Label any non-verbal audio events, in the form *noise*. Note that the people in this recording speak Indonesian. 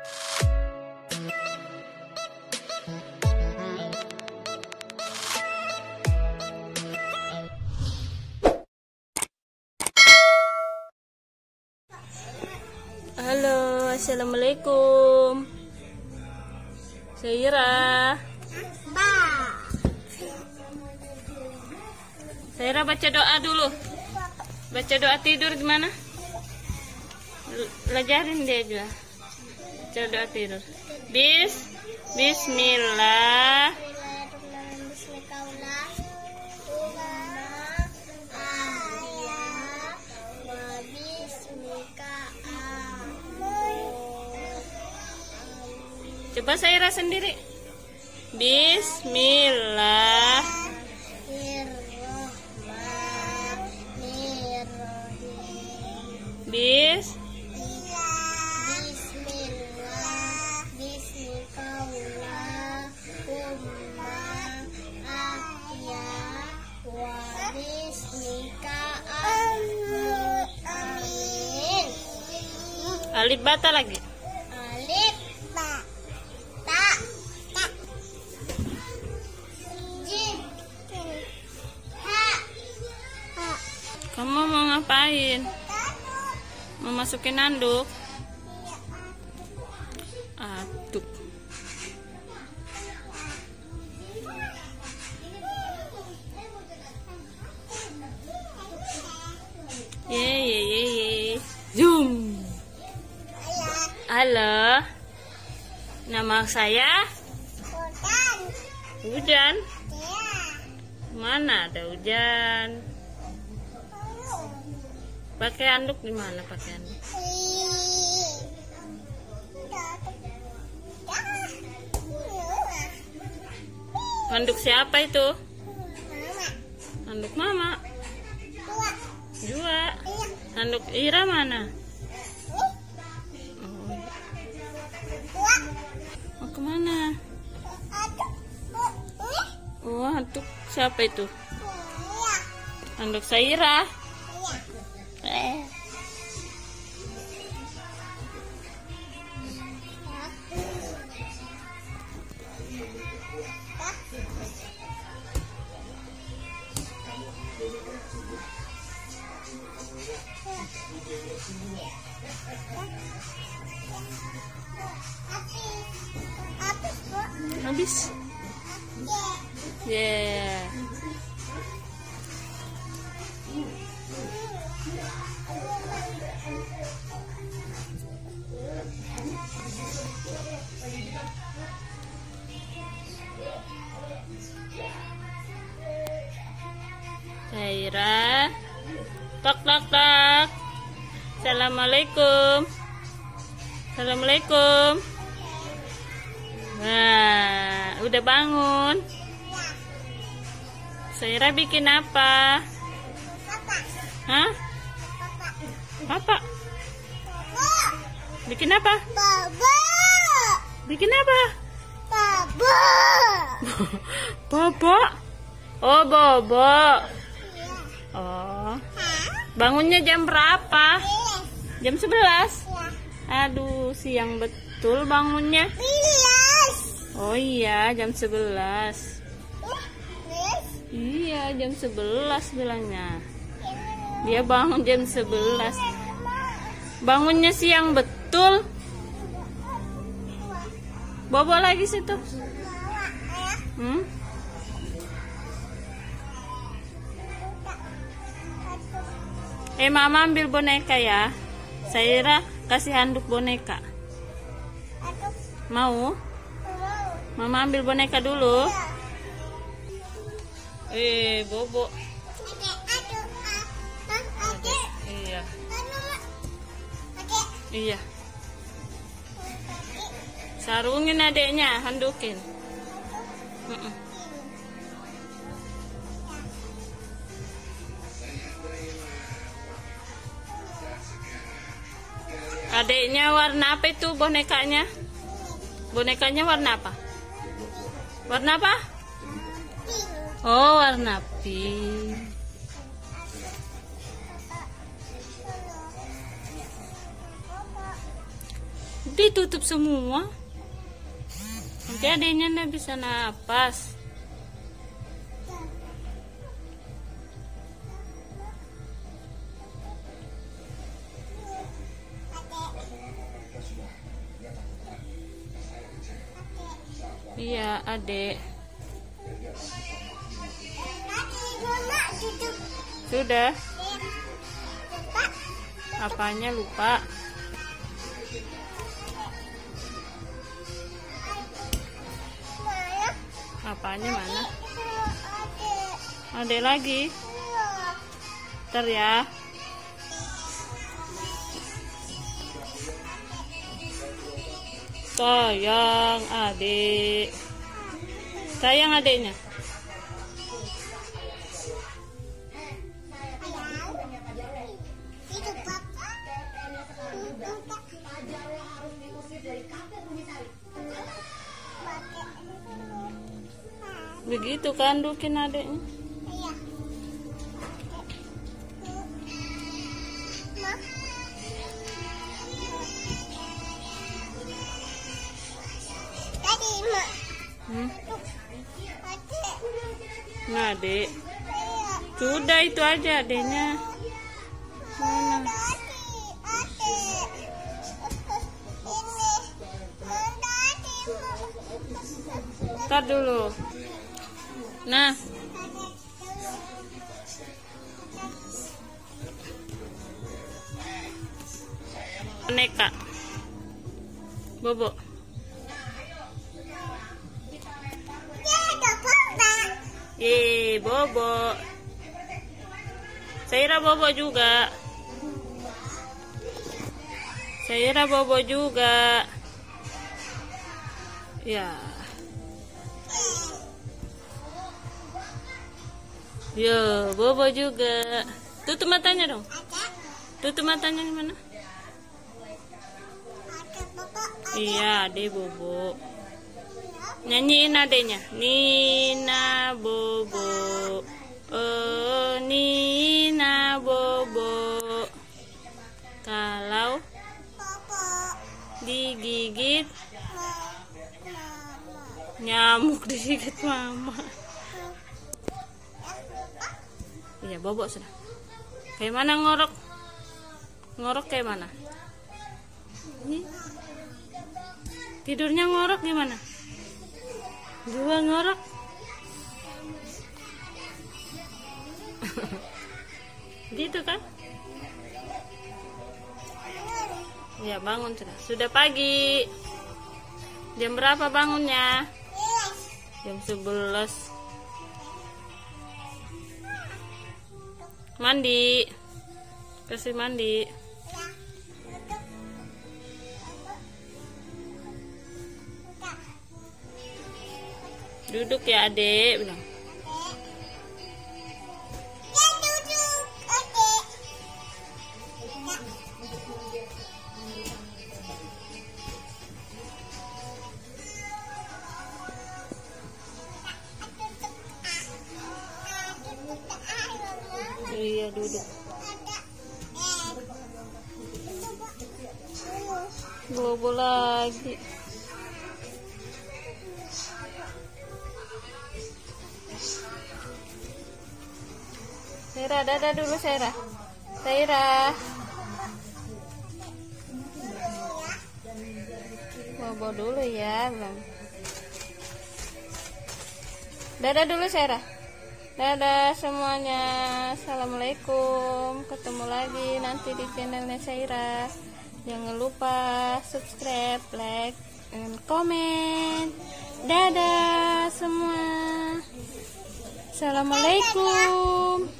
Halo, assalamualaikum. Saira. Saira baca doa dulu. Baca doa tidur gimana? Belajarin dia juga. Doa tidur. Bis, Bismillah. Coba Saira sendiri. Bismillah. Alif bata lagi. Alif ta ta ta jim ha ha Kamu mau ngapain? Mau masukin anduk? Aduk. Ye Halo. Nama saya hutan Hujan. ya Mana ada hujan? Pakai anduk di mana pakai anduk? Anduk siapa itu? Anduk mama. Jua. Anduk Ira mana? Oh, anduk siapa itu? Anduk Saira. Eh. Habis. Yeah. Saira. Tok tok tok. Assalamualaikum. Assalamualaikum. Nah, udah bangun. Saira bikin apa? Hah? Apa? Bikin apa? Baba, Bikin apa? baba, *laughs* Bobo. Oh, bobo. Oh. Bangunnya jam berapa? Jam 11. Aduh, siang betul bangunnya. Oh iya, jam 11. Iya, jam 11 bilangnya. Dia bangun jam 11. Bangunnya siang betul. Bobo lagi situ. Hmm? Eh, mama ambil boneka ya. Saira kasih handuk boneka. Mau? Mama ambil boneka dulu. Eh, Bobo. Iya. Iya. Sarungin adeknya, handukin. Adeknya warna apa itu bonekanya? Bonekanya warna apa? Warna apa? Oh, warna pink. Ditutup semua. Nanti adanya nggak bisa napas. Iya, adek. Sudah. Apanya lupa? Apanya mana? Ada. Lagi. Ntar ya. Sayang adik. Sayang adiknya. Begitu kan dukin adiknya. Iya. Tadi ma. Hmm. Nah, adik. Iya. Sudah itu aja adiknya. Mana? Tadi. Ntar dulu. Nah, boneka. Bobo. Yeay, Bobo. Saira Bobo juga. Saira Bobo juga. Ya. Yo, Bobo juga. Tutup matanya dong. Ada. Tutup matanya di mana? Iya, ade Bobo. Nyanyiin adenya. Nina Bobo. Oh, Nina Bobo. Kalau digigit nyamuk digigit mama. Iya, Bobo sudah. Kayak mana ngorok? Ngorok kayak mana? Ini. Tidurnya ngorok gimana? Dua ngorok. *laughs* gitu kan? Ya bangun sudah. Sudah pagi. Jam berapa bangunnya? Jam 11. Mandi. Kasih mandi. Duduk ya adek. Bilang. Duduk. Bobo lagi. Saira, dadah dulu Saira. Saira. Bobo dulu ya, belum. Dadah dulu Saira. Dadah semuanya. Assalamualaikum. Ketemu lagi nanti di channelnya Saira. Jangan lupa subscribe, like, dan komen. Dadah semua. Assalamualaikum.